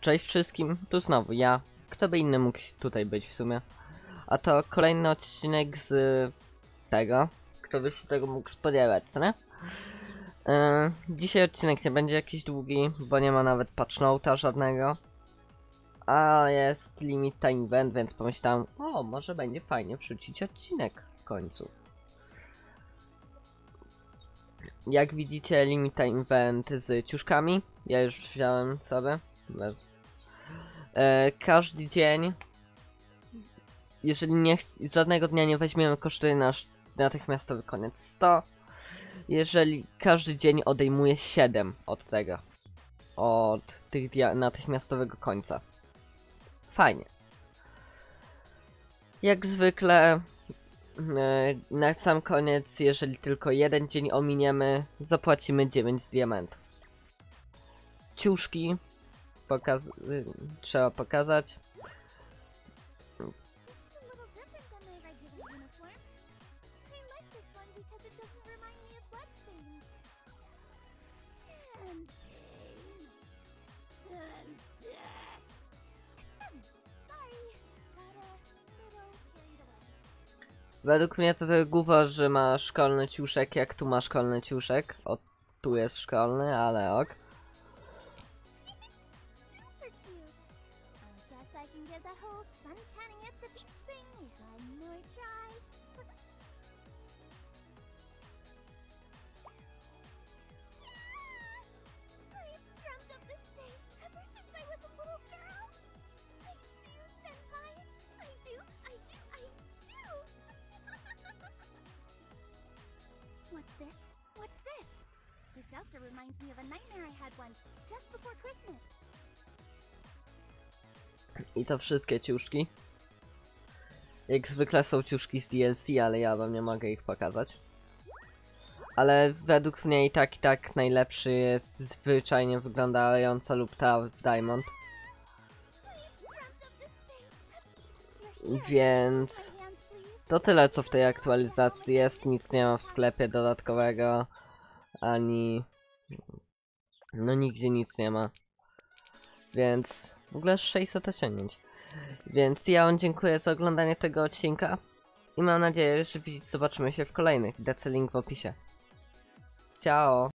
Cześć wszystkim, tu znowu ja. Kto by inny mógł tutaj być w sumie? A to kolejny odcinek z tego. Kto by się tego mógł spodziewać, co nie? Yy, dzisiaj odcinek nie będzie jakiś długi, bo nie ma nawet patchnota żadnego. A jest limit time event, więc pomyślałem, o, może będzie fajnie wrzucić odcinek w końcu. Jak widzicie, limit time event z ciuszkami. Ja już wziąłem sobie. Bez... E, każdy dzień, jeżeli nie żadnego dnia nie weźmiemy, kosztuje nasz natychmiastowy koniec 100. Jeżeli każdy dzień odejmuje 7 od tego. Od tych natychmiastowego końca. Fajnie. Jak zwykle, e, na sam koniec, jeżeli tylko jeden dzień ominiemy, zapłacimy 9 diamentów. Ciuszki pokaz y, trzeba pokazać. Według mnie to to głowa, że ma szkolny ciuszek, jak tu ma szkolny ciuszek. O, tu jest szkolny, ale ok. I can get that whole sun tanning at the beach thing. I've I was a little girl. I do, Senpai. I do, I do, I do. What's this? What's this? This outfit reminds me of a nightmare I had once, just before Christmas. I to wszystkie ciuszki. Jak zwykle są ciuszki z DLC, ale ja wam nie mogę ich pokazać. Ale według mnie i tak i tak najlepszy jest zwyczajnie wyglądająca lub ta w Diamond. Więc to tyle co w tej aktualizacji jest. Nic nie ma w sklepie dodatkowego. Ani... No nigdzie nic nie ma. Więc w ogóle 600 osiągnięć. Więc ja wam dziękuję za oglądanie tego odcinka. I mam nadzieję, że widzieć zobaczymy się w kolejnych. Dacy link w opisie. Ciao!